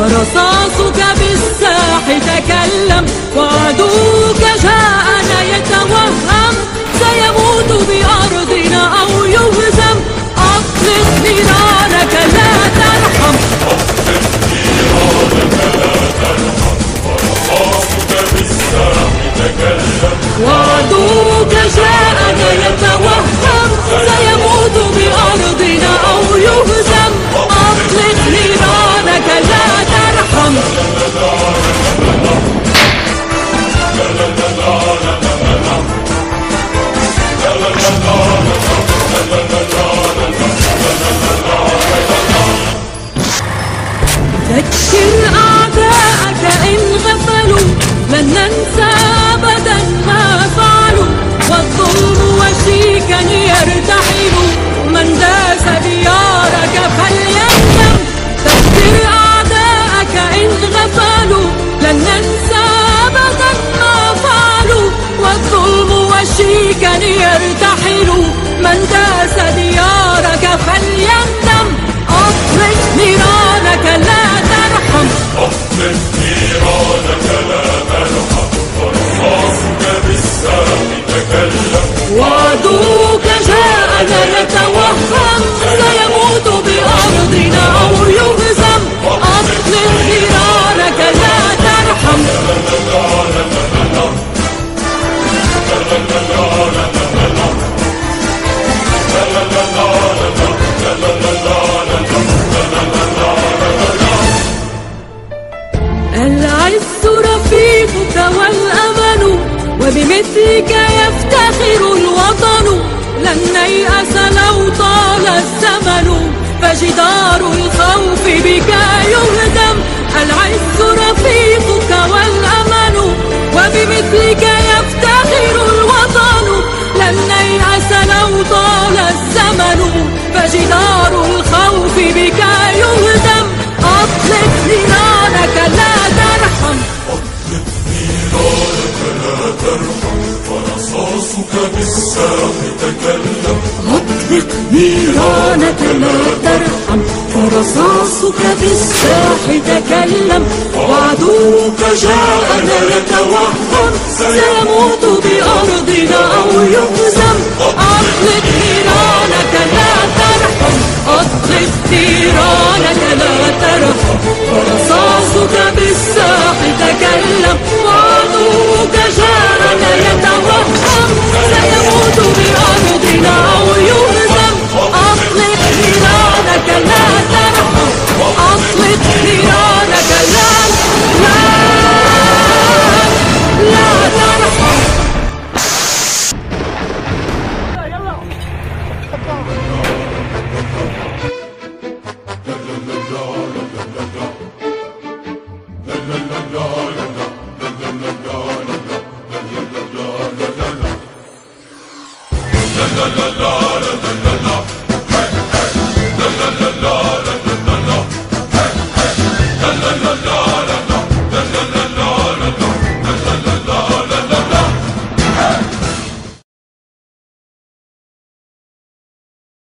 ترحم فرصاصك بالساح تكلم وعدوك جاءنا يتوهم. سيموت بأرضنا أو يهزم. أطلق نيرانك لا ترحم. وعدوك جاءنا يتوهم. سيموت بأرضنا أو يهزم. لن ننسى أبدا ما فعلوا والظلم وشيكا يرتحل من داس ديارك فليندم ذكر أعداءك إن غفلوا. لن ننسى أبدا ما فعلوا والظلم وشيكا يرتحل من داس ديارك فليندم أطلق نيرانك لا ترحم. أطلق وعدوك جاءنا يتوهم سيموت بأرضنا أو يهزم. أطلق نيرانك لا ترحم. العز رفيقك والأمل وبمثلك يفتخر الوطن. لن نيأس لو طال الزمن. فجدار الخوف بك يهدم. العز رفيقك والأمل وبمثلك يفتخر الوطن. لن نيأس لو طال الزمن. فجدار فرصاصك بالساح تكلم. أطلق نيرانك لا ترحم فرصاصك بالساح تكلم. وعدوك جاءنا يتوهم سيموت بأرضنا لا لا